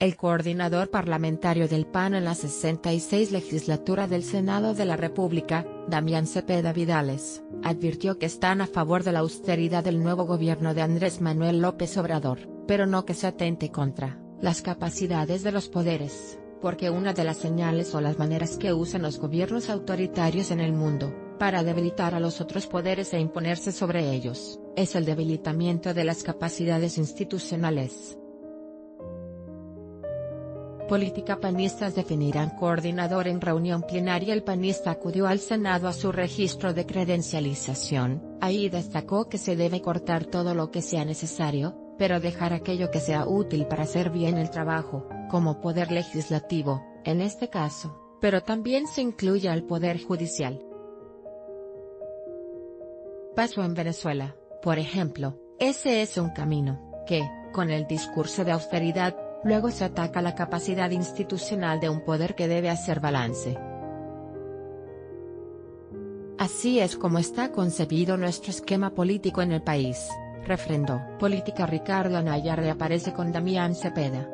El coordinador parlamentario del PAN en la 66 legislatura del Senado de la República, Damián Cepeda Vidales, advirtió que están a favor de la austeridad del nuevo gobierno de Andrés Manuel López Obrador, pero no que se atente contra las capacidades de los poderes, porque una de las señales o las maneras que usan los gobiernos autoritarios en el mundo, para debilitar a los otros poderes e imponerse sobre ellos, es el debilitamiento de las capacidades institucionales. Política Panistas definirán coordinador en reunión plenaria. El panista acudió al Senado a su registro de credencialización, ahí destacó que se debe cortar todo lo que sea necesario, pero dejar aquello que sea útil para hacer bien el trabajo, como poder legislativo, en este caso, pero también se incluye al poder judicial. Pasó en Venezuela, por ejemplo, ese es un camino, que, con el discurso de austeridad, Luego se ataca la capacidad institucional de un poder que debe hacer balance. Así es como está concebido nuestro esquema político en el país, refrendó. Política Ricardo Anaya reaparece con Damián Cepeda.